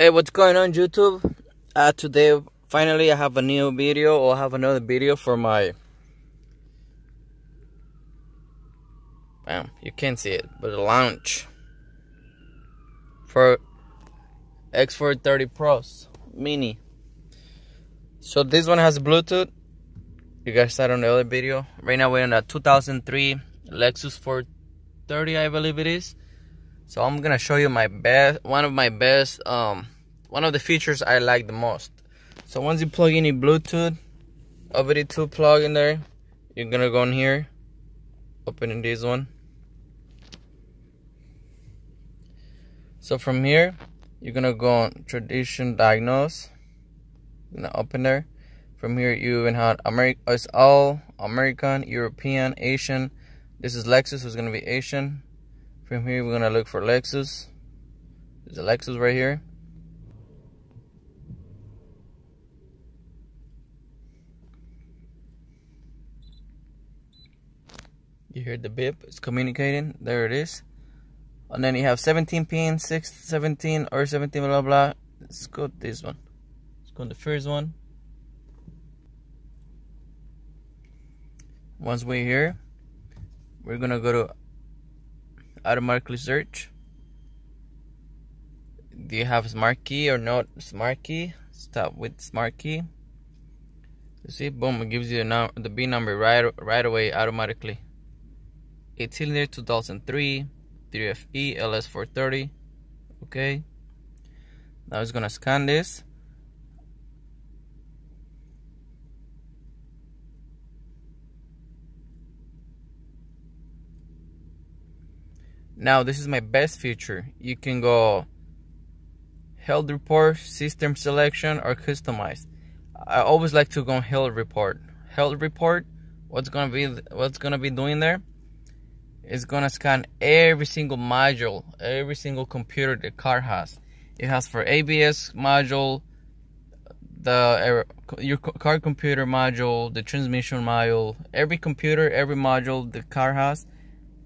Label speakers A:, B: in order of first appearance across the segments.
A: Hey, what's going on YouTube? Uh, today, finally, I have a new video or I have another video for my... Bam, you can't see it, but the launch for X430 Pros Mini. So this one has Bluetooth. You guys saw on the other video. Right now we're in a 2003 Lexus 430, I believe it is. So I'm gonna show you my best, one of my best, um, one of the features I like the most. So once you plug in your Bluetooth, OBD2 plug in there, you're gonna go in here, opening this one. So from here, you're gonna go on tradition diagnose. You're gonna open there. From here, you even have America. It's all American, European, Asian. This is Lexus. who's gonna be Asian. From here, we're gonna look for Lexus. There's a Lexus right here. You hear the beep, it's communicating. There it is. And then you have 17 pins, 6, 17, or 17, blah, blah. Let's go this one. Let's go the first one. Once we're here, we're gonna go to automatically search. Do you have smart key or not smart key? Stop with smart key. You see, boom, it gives you the, the B number right right away automatically. 8 cylinder 2003 3FE LS430 okay now it's gonna scan this now this is my best feature you can go health report system selection or customize I always like to go health report health report what's gonna be what's gonna be doing there it's gonna scan every single module, every single computer the car has. It has for ABS module, the er, your car computer module, the transmission module, every computer, every module the car has.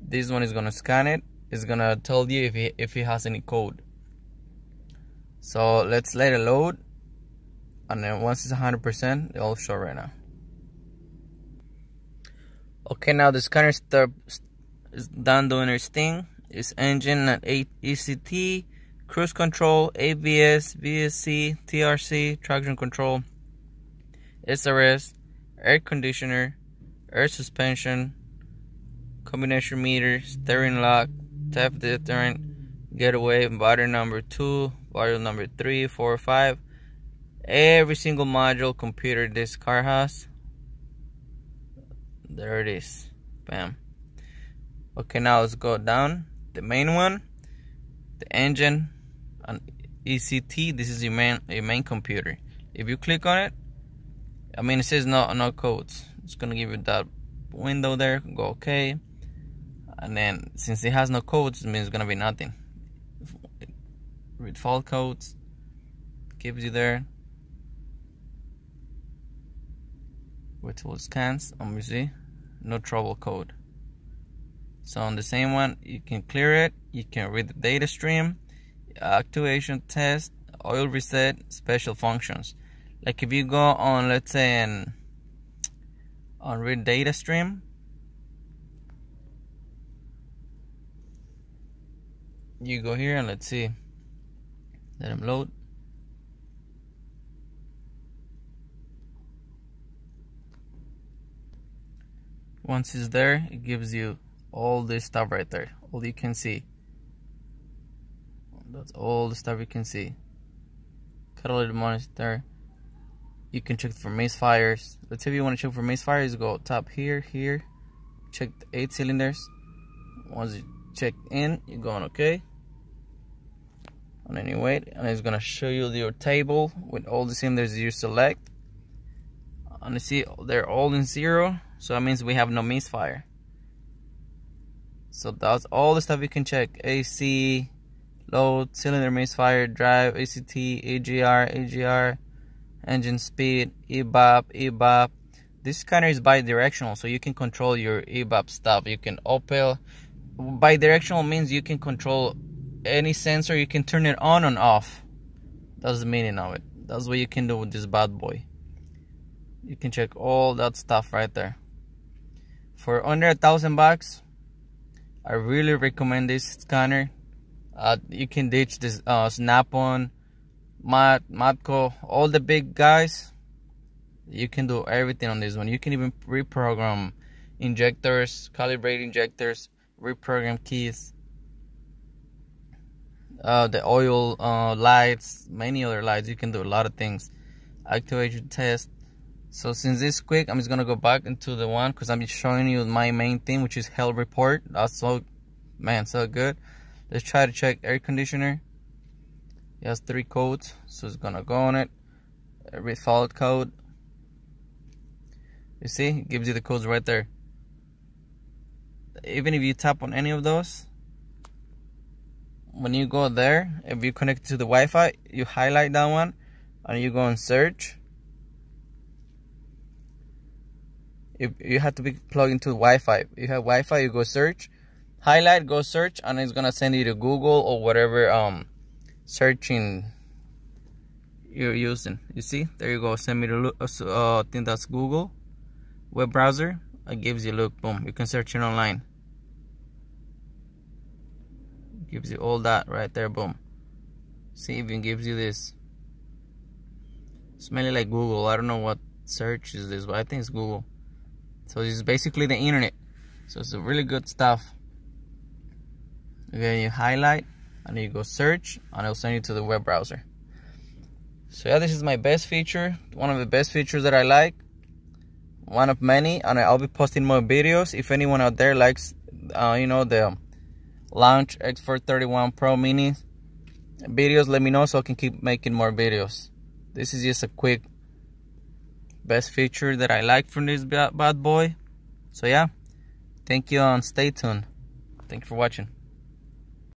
A: This one is gonna scan it. It's gonna tell you if it, if it has any code. So let's let it load, and then once it's 100%, it'll show right now. Okay, now the scanner start is done doing its thing. Its engine at 8 ECT, cruise control, ABS, VSC, TRC, traction control, SRS, air conditioner, air suspension, combination meter, steering lock, tap deterrent, gateway, body number 2, body number three four five. Every single module computer this car has. There it is. Bam. Okay now let's go down. The main one. The engine. And ECT this is your main your main computer. If you click on it I mean it says no no codes. It's gonna give you that window there. Go okay and then since it has no codes it means it's gonna be nothing read fault codes gives you there wait till it scans let me see no trouble code so on the same one, you can clear it. You can read the data stream, actuation test, oil reset, special functions. Like if you go on, let's say, on read data stream, you go here and let's see. Let them load. Once it's there, it gives you all this stuff right there. All you can see. That's all the stuff you can see. Catalytic monitor you can check for misfires let's say if you want to check for misfires go top here here. Check the eight cylinders. Once you check in you go on okay then you wait and it's gonna show you your table with all the cylinders you select and you see they're all in zero so that means we have no misfire so that's all the stuff you can check. AC, load, cylinder misfire, drive, ACT, AGR, AGR, engine speed, EVAP, EVAP. This scanner is bi-directional, so you can control your EVAP stuff. You can open. Bi-directional means you can control any sensor. You can turn it on and off. That's the meaning of it. That's what you can do with this bad boy. You can check all that stuff right there. For under a thousand bucks, I really recommend this scanner. Uh, you can ditch this uh, Snap-on, Mat, Matco, all the big guys. You can do everything on this one. You can even reprogram injectors, calibrate injectors, reprogram keys, uh, the oil uh, lights, many other lights. You can do a lot of things. Activation test. So since this quick, I'm just gonna go back into the one because I'm just showing you my main thing, which is health report. That's so, man, so good. Let's try to check air conditioner. It has three codes, so it's gonna go on it. Every code. You see, it gives you the codes right there. Even if you tap on any of those, when you go there, if you connect to the Wi-Fi, you highlight that one and you go and search. If you have to be plugged into Wi-Fi. If you have Wi-Fi, you go search, highlight, go search, and it's gonna send you to Google or whatever um searching you're using. You see, there you go. Send me to look. Uh, I think that's Google web browser. It gives you look. Boom. You can search it online gives you all that right there boom. See even gives you this. Smelly like Google. I don't know what search is this but I think it's Google. So is basically the internet. So it's a really good stuff. Again you highlight and you go search and it'll send you to the web browser. So yeah this is my best feature one of the best features that I like. One of many and I'll be posting more videos. If anyone out there likes uh, you know the launch X431 Pro Mini videos, let me know so I can keep making more videos. This is just a quick best feature that I like from this bad boy. So yeah, thank you and stay tuned. Thank you for watching.